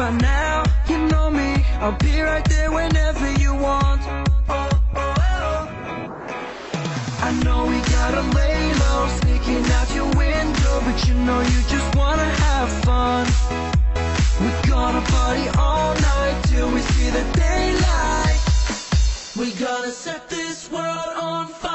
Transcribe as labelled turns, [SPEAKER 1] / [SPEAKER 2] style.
[SPEAKER 1] by now. You know me, I'll be right there whenever you want. I know we gotta lay low, sneaking out your window, but you know you just wanna have fun. We're gonna party all night till we see the daylight. We gonna set this world on fire.